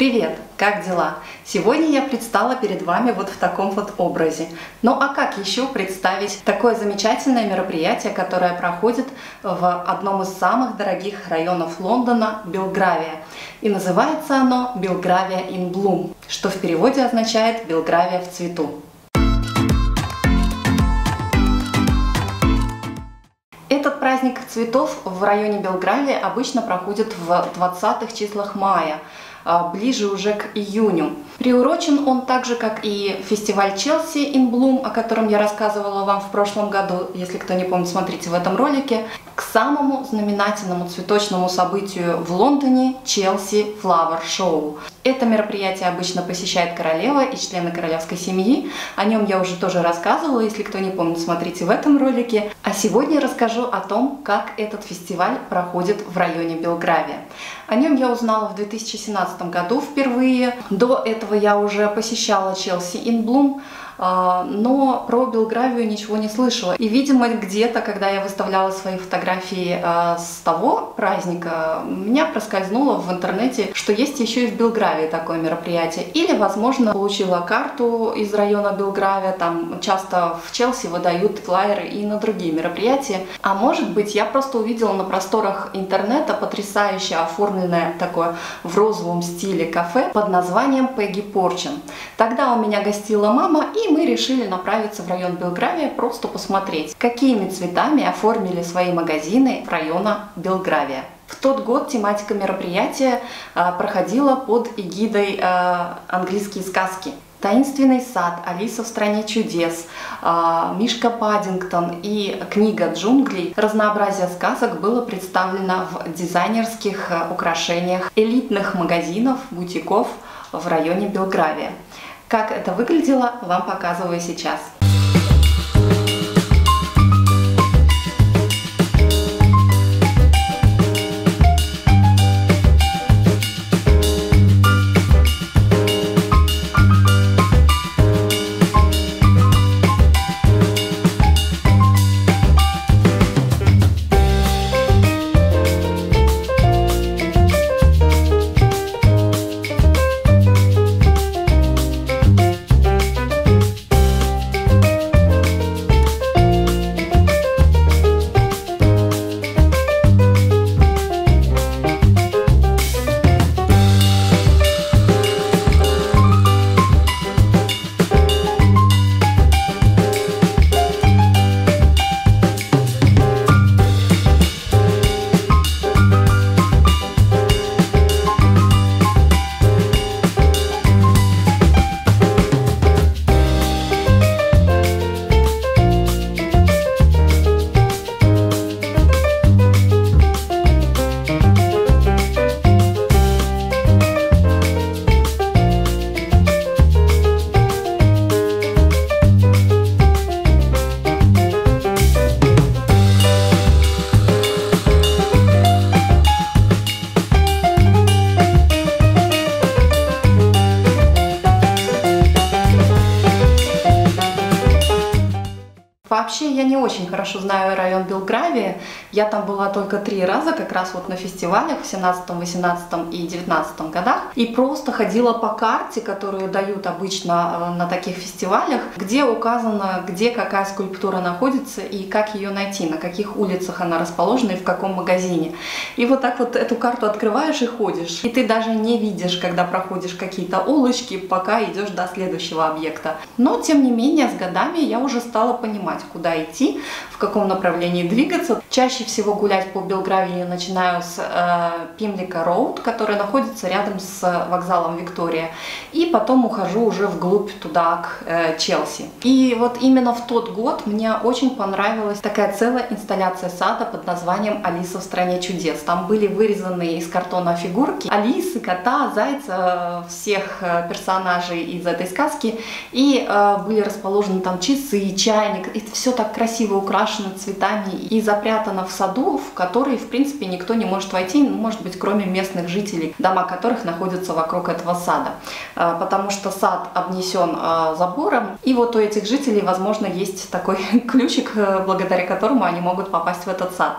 Привет! Как дела? Сегодня я предстала перед вами вот в таком вот образе. Ну а как еще представить такое замечательное мероприятие, которое проходит в одном из самых дорогих районов Лондона – Белгравия. И называется оно Белгравия in Bloom, что в переводе означает «Белгравия в цвету». Этот праздник цветов в районе Белгравии обычно проходит в 20-х числах мая – ближе уже к июню. Приурочен он так же, как и фестиваль Челси in Bloom, о котором я рассказывала вам в прошлом году. Если кто не помнит, смотрите в этом ролике. К самому знаменательному цветочному событию в Лондоне Челси Flower Show. Это мероприятие обычно посещает королева и члены королевской семьи. О нем я уже тоже рассказывала, если кто не помнит, смотрите в этом ролике. А сегодня расскажу о том, как этот фестиваль проходит в районе Белгравия. О нем я узнала в 2017 году впервые. До этого я уже посещала Челси Инблум, а, но про Белгравию ничего не слышала. И, видимо, где-то, когда я выставляла свои фотографии а, с того праздника, меня проскользнуло в интернете, что есть еще и в Белгравии такое мероприятие. Или, возможно, получила карту из района Белгравия, там часто в Челси выдают флайеры и на другие мероприятия. А может быть, я просто увидела на просторах интернета потрясающе оформленное такое в розовом стиле кафе под названием Пегги Порчин. Тогда у меня гостила мама, и мы решили направиться в район Белгравия просто посмотреть, какими цветами оформили свои магазины района Белгравия. В тот год тематика мероприятия а, проходила под эгидой а, английские сказки. Таинственный сад, Алиса в стране чудес, а, Мишка Паддингтон и книга джунглей. Разнообразие сказок было представлено в дизайнерских украшениях элитных магазинов, бутиков в районе Белгравия. Как это выглядело, вам показываю сейчас. Вообще я не очень хорошо знаю район Белгравии. Я там была только три раза, как раз вот на фестивалях в 17, 18 и 19 годах. И просто ходила по карте, которую дают обычно э, на таких фестивалях, где указано, где какая скульптура находится и как ее найти, на каких улицах она расположена и в каком магазине. И вот так вот эту карту открываешь и ходишь. И ты даже не видишь, когда проходишь какие-то улочки, пока идешь до следующего объекта. Но, тем не менее, с годами я уже стала понимать, знать, куда идти, в каком направлении двигаться. Чаще всего гулять по Белгравии я начинаю с э, Пимлика Роуд, который находится рядом с вокзалом Виктория, и потом ухожу уже вглубь туда, к э, Челси. И вот именно в тот год мне очень понравилась такая целая инсталляция сада под названием «Алиса в стране чудес». Там были вырезаны из картона фигурки Алисы, кота, зайца, всех э, персонажей из этой сказки, и э, были расположены там часы, чайник, и все так красиво украшено цветами и запрятано в саду, в который, в принципе, никто не может войти, ну, может быть, кроме местных жителей, дома которых находятся вокруг этого сада. А, потому что сад обнесен а, забором, и вот у этих жителей, возможно, есть такой ключик, э, благодаря которому они могут попасть в этот сад.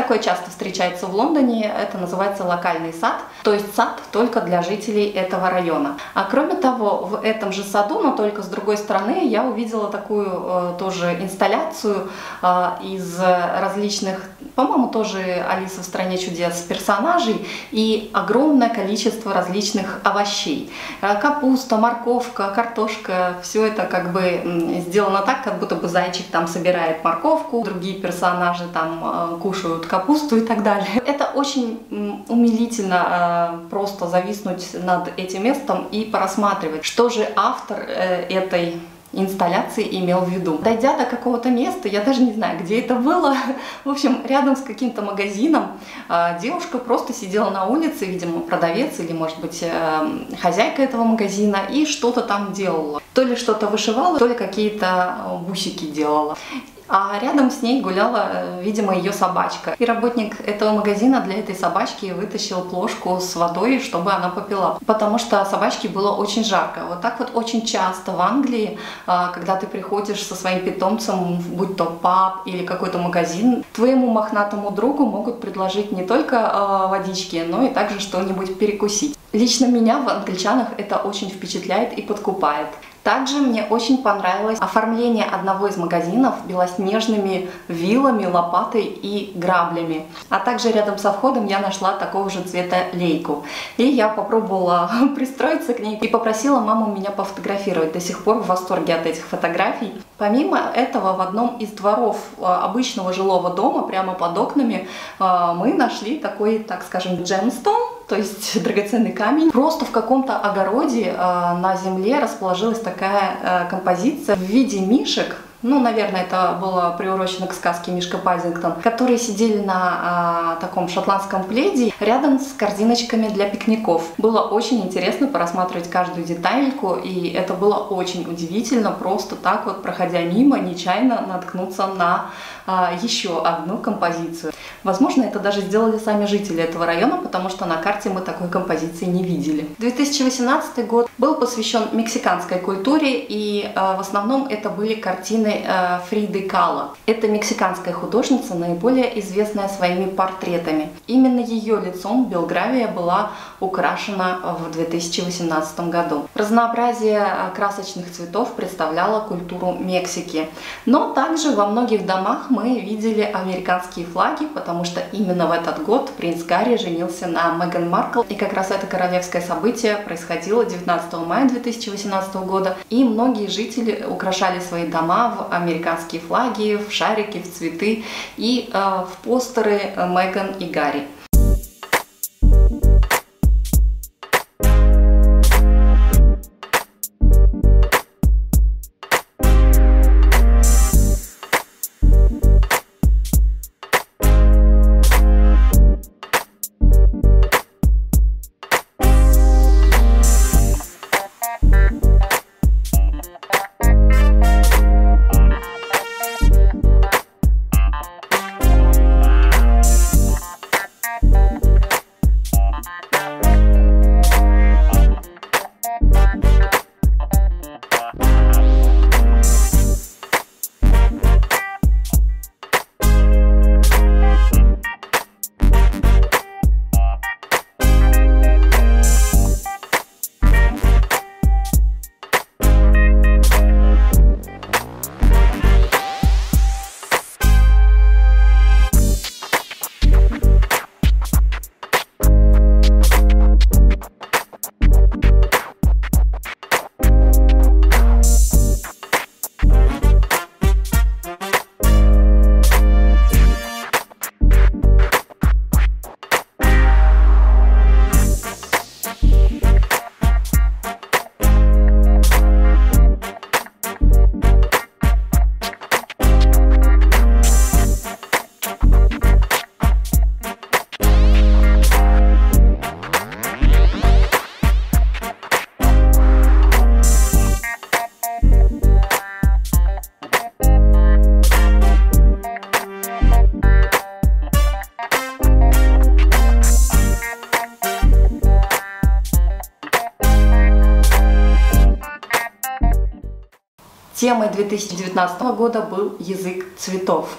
Такое часто встречается в Лондоне, это называется локальный сад, то есть сад только для жителей этого района. А кроме того, в этом же саду, но только с другой стороны, я увидела такую э, тоже инсталляцию э, из различных, по-моему, тоже Алиса в стране чудес персонажей и огромное количество различных овощей. Э, капуста, морковка, картошка, все это как бы сделано так, как будто бы зайчик там собирает морковку, другие персонажи там кушают капусту и так далее. Это очень умилительно э, просто зависнуть над этим местом и просматривать, что же автор э, этой инсталляции имел в виду. Дойдя до какого-то места, я даже не знаю, где это было, в общем, рядом с каким-то магазином, э, девушка просто сидела на улице, видимо, продавец или, может быть, хозяйка этого магазина, и что-то там делала. То ли что-то вышивала, то ли какие-то бусики делала а рядом с ней гуляла, э, видимо, ее собачка. И работник этого магазина для этой собачки вытащил плошку с водой, чтобы она попила, потому что собачке было очень жарко. Вот так вот очень часто в Англии, а, когда ты приходишь со своим питомцем, будь то паб или какой-то магазин, твоему мохнатому другу могут предложить не только а, водички, но и также что-нибудь перекусить. Лично меня в англичанах это очень впечатляет и подкупает. Также мне очень понравилось оформление одного из магазинов белоснежными вилами, лопатой и граблями. А также рядом со входом я нашла такого же цвета лейку. И я попробовала пристроиться к ней и попросила маму меня пофотографировать. До сих пор в восторге от этих фотографий. Помимо этого, в одном из дворов э, обычного жилого дома, прямо под окнами, э, мы нашли такой, так скажем, джемстон, то есть драгоценный камень. Просто в каком-то огороде э, на земле расположилась такая композиция в виде мишек, ну, наверное, это было приурочено к сказке Мишка Пазингтон, которые сидели на а, таком шотландском пледе рядом с корзиночками для пикников. Было очень интересно порассматривать каждую детальку, и это было очень удивительно, просто так вот, проходя мимо, нечаянно наткнуться на а, еще одну композицию. Возможно, это даже сделали сами жители этого района, потому что на карте мы такой композиции не видели. 2018 год был посвящен мексиканской культуре, и а, в основном это были картины э, Фриды Кала. Это мексиканская художница, наиболее известная своими портретами. Именно ее лицом Белгравия была украшена в 2018 году. Разнообразие э, красочных цветов представляло культуру Мексики. Но также во многих домах мы видели американские флаги, потому что именно в этот год принц Гарри женился на Меган Маркл. И как раз это королевское событие происходило 19 мая 2018 года. И многие жители украшали свои дома в американские флаги, в шарики, в цветы и э, в постеры Меган и Гарри. Темой 2019 года был язык цветов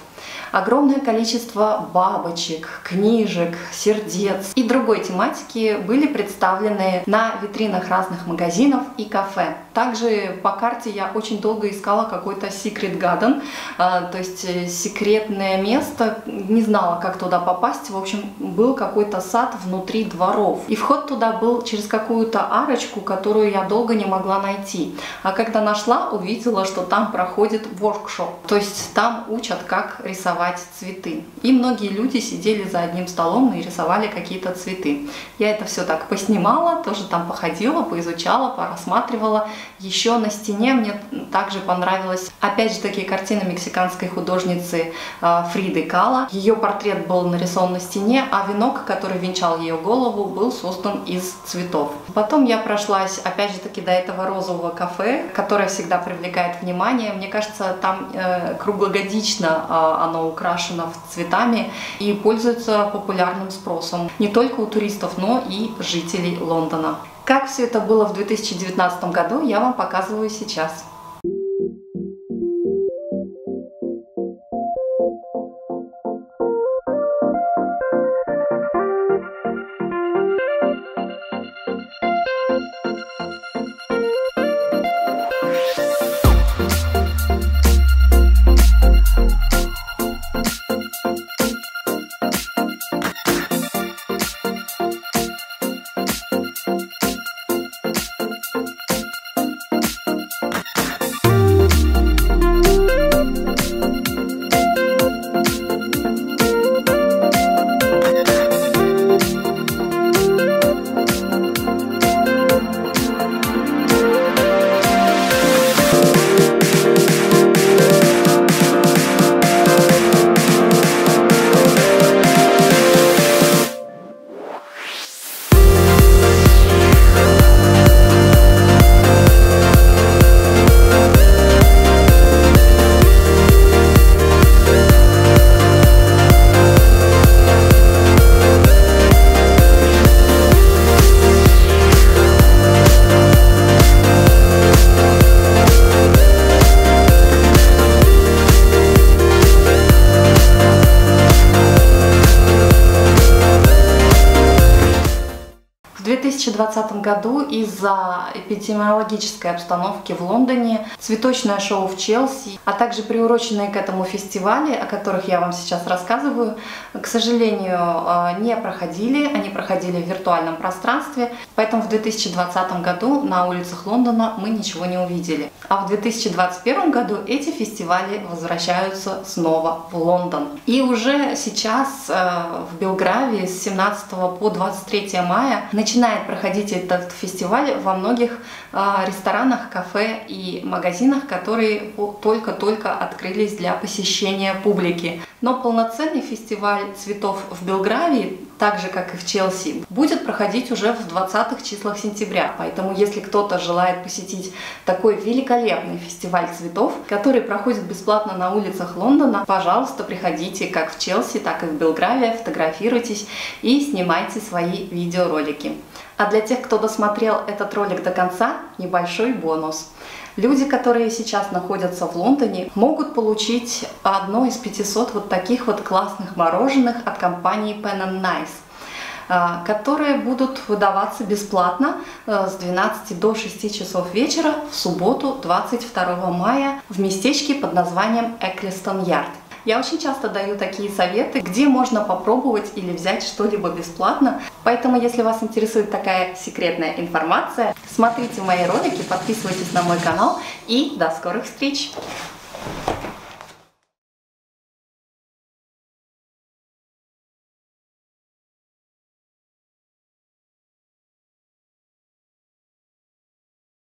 огромное количество бабочек, книжек, сердец и другой тематики были представлены на витринах разных магазинов и кафе. Также по карте я очень долго искала какой-то garden, а, то есть э, секретное место, не знала, как туда попасть. В общем, был какой-то сад внутри дворов. И вход туда был через какую-то арочку, которую я долго не могла найти. А когда нашла, увидела, что там проходит воркшоп. То есть там учат, как рисовать цветы. И многие люди сидели за одним столом и рисовали какие-то цветы. Я это все так поснимала, тоже там походила, поизучала, порассматривала. Еще на стене мне также понравилась, опять же, такие картины мексиканской художницы а, Фриды Кала. Ее портрет был нарисован на стене, а венок, который венчал ее голову, был создан из цветов. Потом я прошлась, опять же таки, до этого розового кафе, которое всегда привлекает внимание. Мне кажется, там э, круглогодично э, оно украшено цветами и пользуется популярным спросом не только у туристов, но и жителей Лондона. Как все это было в 2019 году, я вам показываю сейчас. 2020 году из-за эпидемиологической обстановки в Лондоне, цветочное шоу в Челси, а также приуроченные к этому фестивали, о которых я вам сейчас рассказываю, к сожалению, э, не проходили. Они проходили в виртуальном пространстве, поэтому в 2020 году на улицах Лондона мы ничего не увидели. А в 2021 году эти фестивали возвращаются снова в Лондон. И уже сейчас э, в Белгравии с 17 по 23 мая начинает проходить этот фестиваль во многих а, ресторанах, кафе и магазинах, которые только-только открылись для посещения публики. Но полноценный фестиваль цветов в Белгравии, так же как и в Челси, будет проходить уже в 20-х числах сентября. Поэтому если кто-то желает посетить такой великолепный фестиваль цветов, который проходит бесплатно на улицах Лондона, пожалуйста, приходите как в Челси, так и в Белгравии, фотографируйтесь и снимайте свои видеоролики. А для тех, кто досмотрел этот ролик до конца, небольшой бонус. Люди, которые сейчас находятся в Лондоне, могут получить одно из 500 вот таких вот классных мороженых от компании Pen Nice а, которые будут выдаваться бесплатно э, с 12 до 6 часов вечера в субботу 22 мая в местечке под названием Эклистон Ярд. Я очень часто даю такие советы, где можно попробовать или взять что-либо бесплатно. Поэтому, если вас интересует такая секретная информация, смотрите мои ролики, подписывайтесь на мой канал и до скорых встреч!